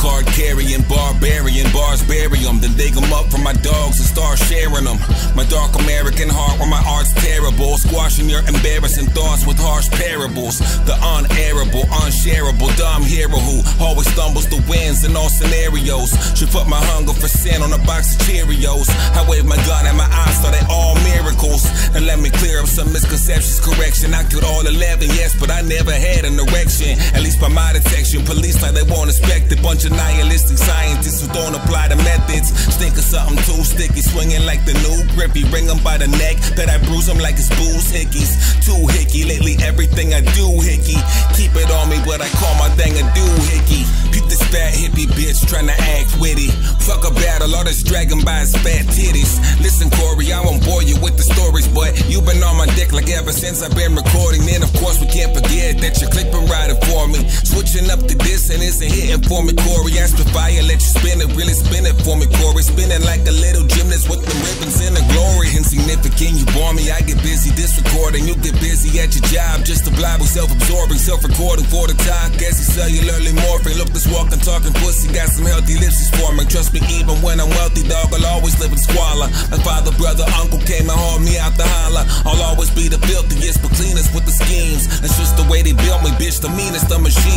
card carrying barbarian bars bury them, then dig them up from my dogs and start sharing them. My dark American heart where my art's terrible, squashing your embarrassing thoughts with harsh parables. The unairable, unshareable, dumb hero who always stumbles the wins in all scenarios. Should put my hunger for sin on a box of Cheerios. I wave my gun at my eyes, so they all miracles. And let me clear up some misconceptions, correction. I killed all 11, yes, but I never by my detection, police like they won't expect it. Bunch of nihilistic scientists who don't apply the methods. Stink of something too sticky, swinging like the new grippy. Ring them by the neck, that I bruise them like it's booze hickeys. Too hickey, lately everything I do hickey. Keep it on me, but I call my thing a do hickey. Peep this fat hippie bitch trying to act witty. Fuck a battle, all this dragging by his fat titties. Listen, Corey, I won't bore you with the stories, but you've been on my dick like ever since I've been recording. Then, of course, we can't forget that you're me. Switching up the diss and hitting for me, Corey. Ask the fire, let you spin it, really spin it for me, Corey. Spinning like a little gymnast with the ribbons and the glory. Insignificant, you bore me, I get busy this recording. You get busy at your job, just a blind self-absorbing, self-recording for the time. Guess he's cellularly morphing. Look, this walking, talking pussy got some healthy lips he's forming. Trust me, even when I'm wealthy, dog, I'll always live in squalor. My father, brother, uncle came and hauled me out the holler. I'll always be the filthiest, but cleanest with the schemes. That's just the way they built me, bitch, the meanest of machines.